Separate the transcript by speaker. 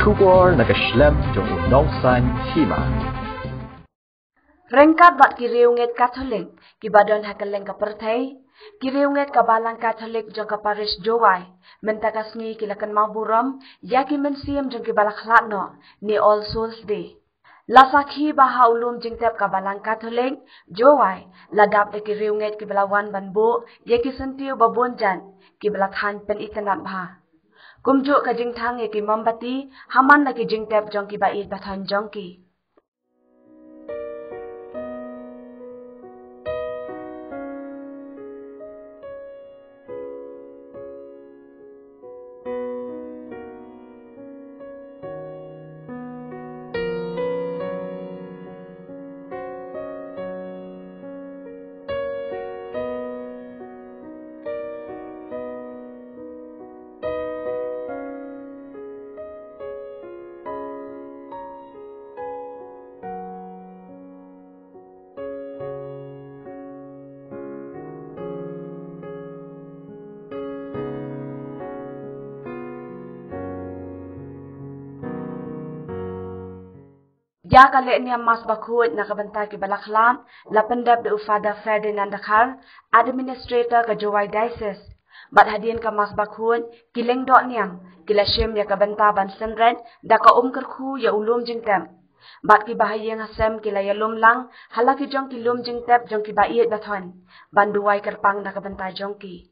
Speaker 1: kubor na kaslem
Speaker 2: bat kiriunget Katolik, kibadon hakaleng kapertai, kiriunget kabalang Katolik jong kaparis Jowai, mentakasngi kilakan maburam, yaki mensiam jong kibalak latno, ni All Souls Day. Lasakhi baha ulum jingtep kabalang Katolik, Jowai, ladap de kiriunget kibalawan banbu, yaki sentiu babunjan, kibalakhan pen ikanat baha. Kumjuk ka jingtang yaki mambati, haman lagi jingtep jong kibait batan jongki. Ya kali ini mas bakut nak kebentar ke balaklam, lapendap de ufada Ferdinand Dakar, administrator ke Jowai Diocese. Bat hadian ke mas bakut, kileng dok niam, kila shim ya kebentar ban senren, da ka um kerku ya ulum jengtem. Bat ki bahaya ngasem kila ya lum lang, halaki jong ki lum jengtep jong ki baiet bathon, ban duwai kerpang nak kebentar jong ki.